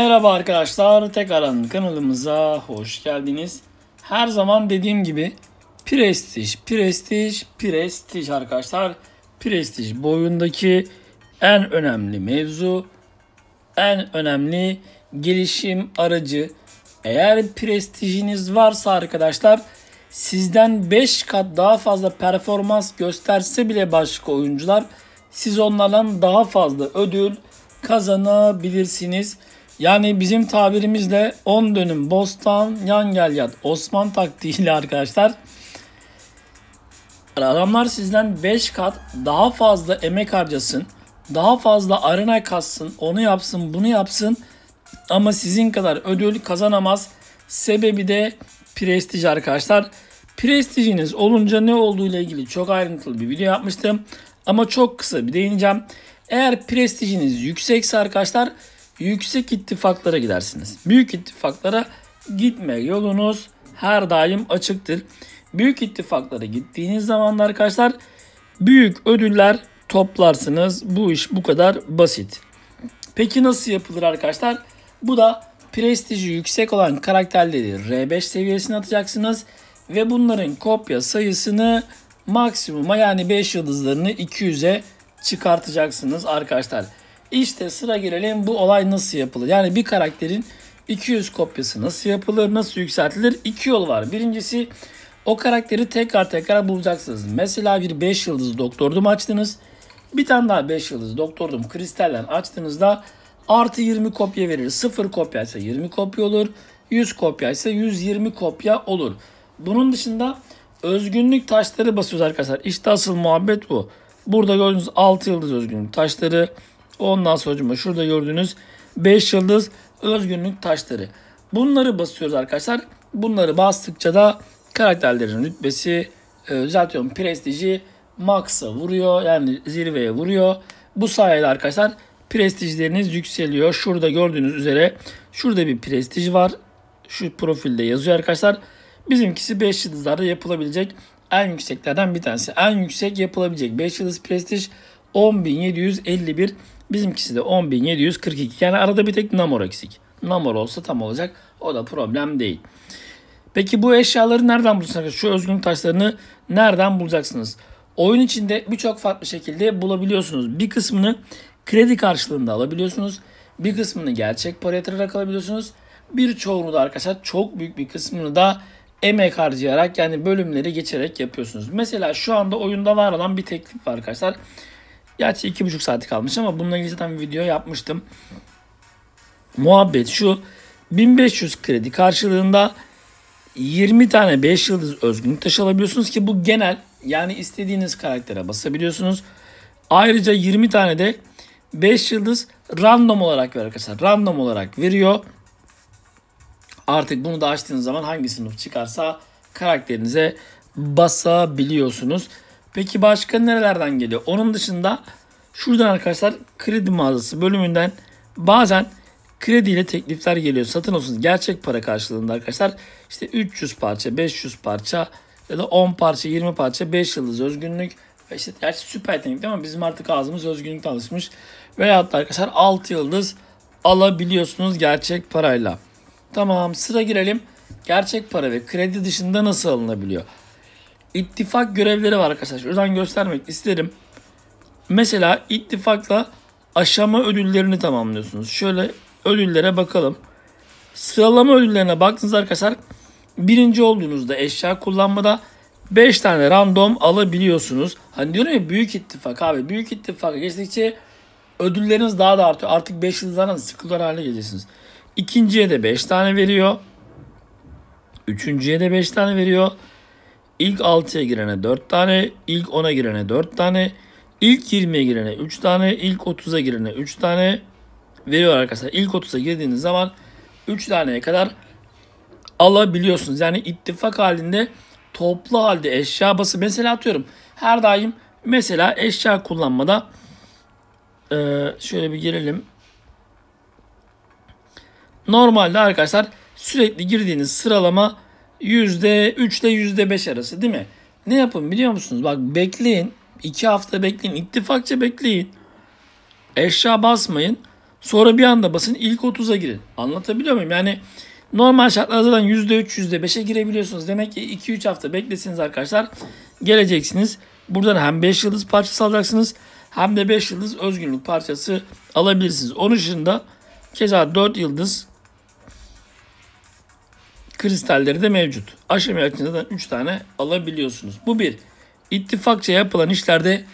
Merhaba arkadaşlar, tekrardan kanalımıza hoş geldiniz. Her zaman dediğim gibi prestij, prestij, prestij arkadaşlar. Prestij boyundaki en önemli mevzu, en önemli gelişim aracı. Eğer prestijiniz varsa arkadaşlar sizden 5 kat daha fazla performans gösterse bile başka oyuncular siz onlardan daha fazla ödül kazanabilirsiniz. Yani bizim tabirimizle 10 dönüm bostan yan gel yat Osman taktiğiyle arkadaşlar. Adamlar sizden 5 kat daha fazla emek harcasın. Daha fazla arena kassın. Onu yapsın bunu yapsın. Ama sizin kadar ödül kazanamaz. Sebebi de prestij arkadaşlar. Prestijiniz olunca ne olduğu ile ilgili çok ayrıntılı bir video yapmıştım. Ama çok kısa bir değineceğim. Eğer prestijiniz yüksekse arkadaşlar yüksek ittifaklara gidersiniz. Büyük ittifaklara gitme yolunuz her daim açıktır. Büyük ittifaklara gittiğiniz zaman arkadaşlar büyük ödüller toplarsınız. Bu iş bu kadar basit. Peki nasıl yapılır arkadaşlar? Bu da prestiji yüksek olan karakterleri R5 seviyesine atacaksınız ve bunların kopya sayısını maksimuma yani 5 yıldızlarını 200'e çıkartacaksınız arkadaşlar. İşte sıra gelelim bu olay nasıl yapılır? Yani bir karakterin 200 kopyası nasıl yapılır, nasıl yükseltilir? İki yol var. Birincisi o karakteri tekrar tekrar bulacaksınız. Mesela bir 5 yıldız doktordum açtınız. Bir tane daha 5 yıldız doktordum kristalden açtığınızda artı 20 kopya verir. 0 kopya ise 20 kopya olur. 100 kopya ise 120 kopya olur. Bunun dışında özgünlük taşları basıyoruz arkadaşlar. İşte asıl muhabbet bu. Burada gördüğünüz 6 yıldız özgünlük taşları. Ondan sonra şurada gördüğünüz 5 yıldız özgünlük taşları. Bunları basıyoruz arkadaşlar. Bunları bastıkça da karakterlerin rütbesi, e, düzeltiyorum prestiji max'a vuruyor. Yani zirveye vuruyor. Bu sayede arkadaşlar prestijleriniz yükseliyor. Şurada gördüğünüz üzere şurada bir prestij var. Şu profilde yazıyor arkadaşlar. Bizimkisi 5 yıldızlarda yapılabilecek en yükseklerden bir tanesi. En yüksek yapılabilecek 5 yıldız prestij 10.751. Bizimkisi de 10.742. Yani arada bir tek Namor eksik. Namor olsa tam olacak. O da problem değil. Peki bu eşyaları nereden bulacaksınız? Şu özgünlük taşlarını nereden bulacaksınız? Oyun içinde birçok farklı şekilde bulabiliyorsunuz. Bir kısmını kredi karşılığında alabiliyorsunuz. Bir kısmını gerçek para yatırarak alabiliyorsunuz. Birçoğunu da arkadaşlar çok büyük bir kısmını da emek harcayarak yani bölümleri geçerek yapıyorsunuz. Mesela şu anda oyunda var olan bir teklif var arkadaşlar. Gerçi iki buçuk saati kalmış ama bununla ilgili zaten bir video yapmıştım. Muhabbet şu. 1500 kredi karşılığında 20 tane 5 yıldız özgünlük taşı alabiliyorsunuz ki bu genel yani istediğiniz karaktere basabiliyorsunuz. Ayrıca 20 tane de 5 yıldız random olarak veriyor arkadaşlar. Random olarak veriyor. Artık bunu da açtığınız zaman hangi sınıf çıkarsa karakterinize basabiliyorsunuz. Peki başka nerelerden geliyor? Onun dışında şuradan arkadaşlar kredi mağazası bölümünden bazen krediyle teklifler geliyor. Satın olsun gerçek para karşılığında arkadaşlar. İşte 300 parça, 500 parça ya da 10 parça, 20 parça, 5 yıldız özgünlük. Ve işte gerçi süper teknik ama bizim artık ağzımız özgünlükte alışmış. Veyahut da arkadaşlar 6 yıldız alabiliyorsunuz gerçek parayla. Tamam sıra girelim. Gerçek para ve kredi dışında nasıl alınabiliyor? İttifak görevleri var arkadaşlar. Şuradan göstermek isterim. Mesela ittifakla aşama ödüllerini tamamlıyorsunuz. Şöyle ödüllere bakalım. Sıralama ödüllerine baktığınızda arkadaşlar birinci olduğunuzda eşya kullanmada 5 tane random alabiliyorsunuz. Hani diyorum ya büyük ittifak abi. Büyük ittifaka geçtikçe ödülleriniz daha da artıyor. Artık 5 yıldızlardan sıkılır hale geleceksiniz. İkinciye de 5 tane veriyor. Üçüncüye de 5 tane veriyor. İlk 6'ya girene 4 tane, ilk 10'a girene 4 tane, ilk 20'ye girene 3 tane, ilk 30'a girene 3 tane veriyor arkadaşlar. İlk 30'a girdiğiniz zaman 3 taneye kadar alabiliyorsunuz. Yani ittifak halinde toplu halde eşya bası mesela atıyorum. Her daim mesela eşya kullanmada e, şöyle bir girelim. Normalde arkadaşlar sürekli girdiğiniz sıralama %3 ile %5 arası değil mi? Ne yapın biliyor musunuz? Bak bekleyin. 2 hafta bekleyin. İttifakça bekleyin. Eşya basmayın. Sonra bir anda basın ilk 30'a girin. Anlatabiliyor muyum? Yani normal şartlarda zaten %3, %5'e girebiliyorsunuz. Demek ki 2-3 hafta beklesiniz arkadaşlar. Geleceksiniz. Buradan hem 5 yıldız parçası alacaksınız hem de 5 yıldız özgünlük parçası alabilirsiniz. Onun dışında keza 4 yıldız kristalleri de mevcut. Aşama yakınından 3 tane alabiliyorsunuz. Bu bir. İttifakça yapılan işlerde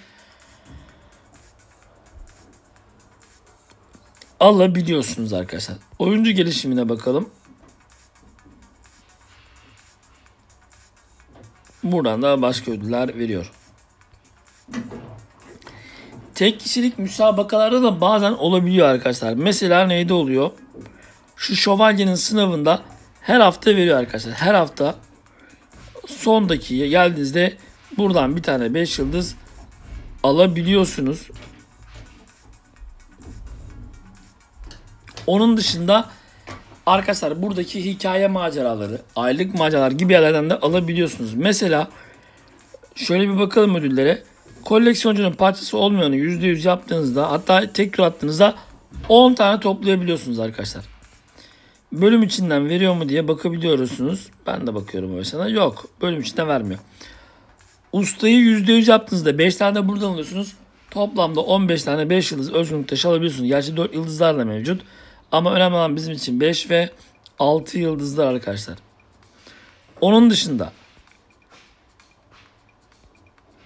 alabiliyorsunuz arkadaşlar. Oyuncu gelişimine bakalım. Buradan da başka ödüller veriyor. Tek kişilik müsabakalarda da bazen olabiliyor arkadaşlar. Mesela neyde oluyor? Şu şövalyenin sınavında her hafta veriyor arkadaşlar. Her hafta son dakikaya geldiğinizde buradan bir tane 5 yıldız alabiliyorsunuz. Onun dışında arkadaşlar buradaki hikaye maceraları, aylık maceralar gibi yerlerden de alabiliyorsunuz. Mesela şöyle bir bakalım ödüllere. Koleksiyoncunun parçası olmayanı %100 yaptığınızda hatta tek tur attığınızda 10 tane toplayabiliyorsunuz arkadaşlar. Bölüm içinden veriyor mu diye bakabiliyorsunuz. Ben de bakıyorum mesela. Yok. Bölüm içinden vermiyor. Ustayı %100 yaptığınızda 5 tane buradan alıyorsunuz. Toplamda 15 tane 5 yıldız özgürlük taşı alabiliyorsunuz. Gerçi 4 yıldızlar da mevcut. Ama önemli olan bizim için 5 ve 6 yıldızlar arkadaşlar. Onun dışında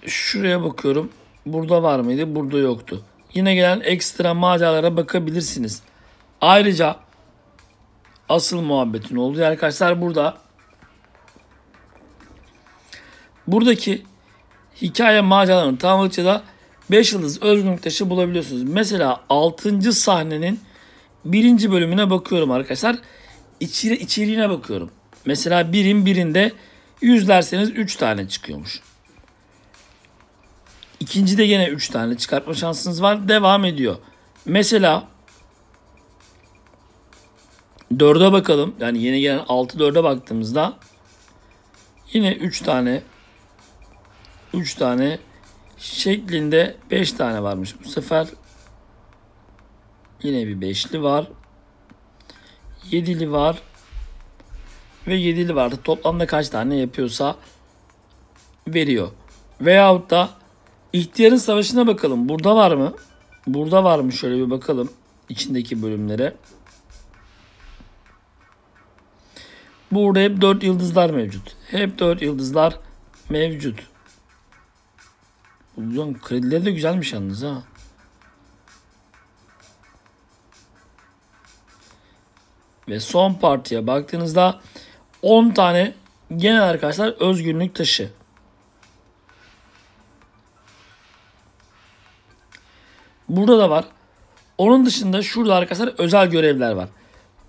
şuraya bakıyorum. Burada var mıydı? Burada yoktu. Yine gelen ekstra maceralara bakabilirsiniz. Ayrıca asıl muhabbetin olduğu arkadaşlar burada. Buradaki hikaye maceralarını tamamladıkça da 5 yıldız özgürlük taşı bulabiliyorsunuz. Mesela 6. sahnenin birinci bölümüne bakıyorum arkadaşlar. İçeri, içeriğine bakıyorum. Mesela birin birinde yüzlerseniz 3 tane çıkıyormuş. İkincide gene 3 tane çıkartma şansınız var. Devam ediyor. Mesela 4'e bakalım. Yani yeni gelen 6 4'e baktığımızda yine 3 tane 3 tane şeklinde 5 tane varmış bu sefer. Yine bir beşli var. Yedili var. Ve yedili vardı. Toplamda kaç tane yapıyorsa veriyor. Veyahut da ihtiyarın savaşına bakalım. Burada var mı? Burada var mı? Şöyle bir bakalım. içindeki bölümlere. Burada hep 4 yıldızlar mevcut. Hep 4 yıldızlar mevcut. Ulan kredileri de güzelmiş yalnız ha. Ve son partiye baktığınızda 10 tane genel arkadaşlar özgürlük taşı. Burada da var. Onun dışında şurada arkadaşlar özel görevler var.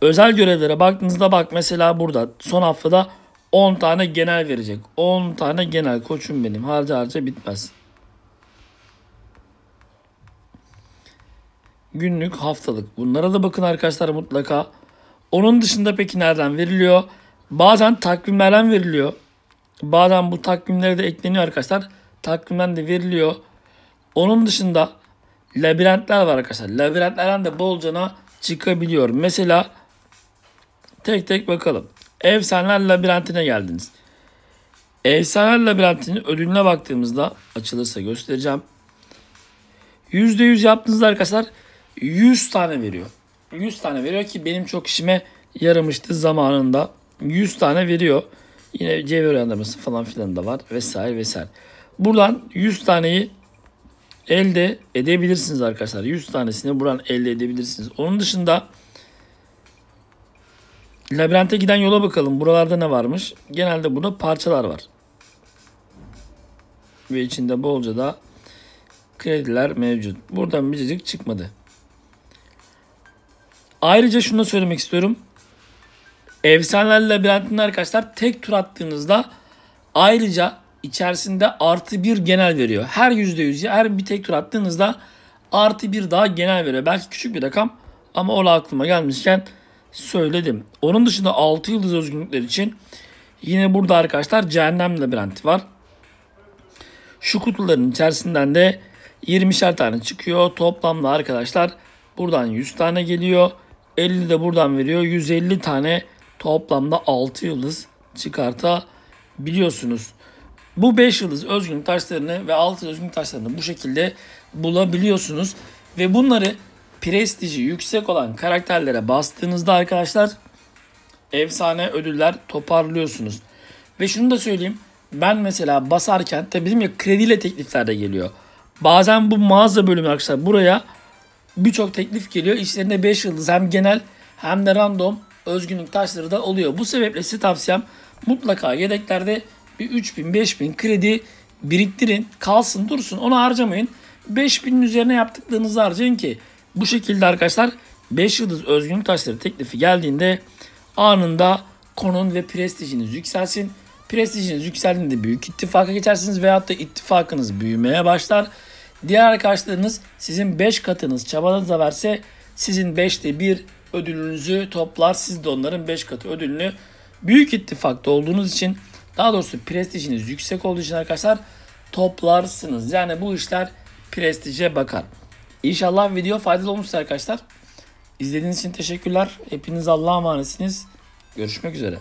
Özel görevlere baktığınızda bak mesela burada son haftada 10 tane genel verecek. 10 tane genel koçum benim. Harca harca bitmez. Günlük, haftalık. Bunlara da bakın arkadaşlar mutlaka. Onun dışında peki nereden veriliyor? Bazen takvimlerden veriliyor. Bazen bu takvimlere de ekleniyor arkadaşlar. Takvimden de veriliyor. Onun dışında labirentler var arkadaşlar. Labirentlerden de bolcana çıkabiliyor. Mesela tek tek bakalım. Efsaneler labirentine geldiniz. Efsaneler labirentinin ödülüne baktığımızda açılırsa göstereceğim. %100 yaptığınızda arkadaşlar 100 tane veriyor. 100 tane veriyor ki benim çok işime yaramıştı zamanında. 100 tane veriyor. Yine cevher uyandırması falan filan da var vesaire vesaire. Buradan 100 taneyi elde edebilirsiniz arkadaşlar. 100 tanesini buradan elde edebilirsiniz. Onun dışında labirente giden yola bakalım. Buralarda ne varmış? Genelde burada parçalar var. Ve içinde bolca da krediler mevcut. Buradan bir çıkmadı. Ayrıca şunu da söylemek istiyorum. Efsaneler labirentinde arkadaşlar tek tur attığınızda ayrıca içerisinde artı bir genel veriyor. Her yüzde yüz her bir tek tur attığınızda artı bir daha genel veriyor. Belki küçük bir rakam ama o aklıma gelmişken söyledim. Onun dışında 6 yıldız özgürlükler için yine burada arkadaşlar cehennem labirenti var. Şu kutuların içerisinden de 20'şer tane çıkıyor. Toplamda arkadaşlar Buradan 100 tane geliyor. 50 de buradan veriyor. 150 tane toplamda 6 yıldız çıkartabiliyorsunuz. Bu 5 yıldız özgünlük taşlarını ve 6 özgünlük taşlarını bu şekilde bulabiliyorsunuz. Ve bunları prestiji yüksek olan karakterlere bastığınızda arkadaşlar efsane ödüller toparlıyorsunuz. Ve şunu da söyleyeyim. Ben mesela basarken tabii dedim ya krediyle teklifler de geliyor. Bazen bu mağaza bölümü arkadaşlar buraya birçok teklif geliyor. İçlerinde 5 yıldız hem genel hem de random özgünlük taşları da oluyor. Bu sebeple size tavsiyem mutlaka yedeklerde bir 3000 5000 kredi biriktirin. Kalsın dursun onu harcamayın. 5000'in üzerine yaptıklarınızı harcayın ki bu şekilde arkadaşlar 5 yıldız özgünlük taşları teklifi geldiğinde anında konun ve prestijiniz yükselsin. Prestijiniz yükseldiğinde büyük ittifaka geçersiniz veyahut da ittifakınız büyümeye başlar. Diğer arkadaşlarınız sizin 5 katınız çabanızla verse sizin 5'te 1 ödülünüzü toplar. Siz de onların 5 katı ödülünü büyük ittifakta olduğunuz için daha doğrusu prestijiniz yüksek olduğu için arkadaşlar toplarsınız. Yani bu işler prestije bakar. İnşallah video faydalı olmuştur arkadaşlar. İzlediğiniz için teşekkürler. Hepiniz Allah'a emanetsiniz. Görüşmek üzere.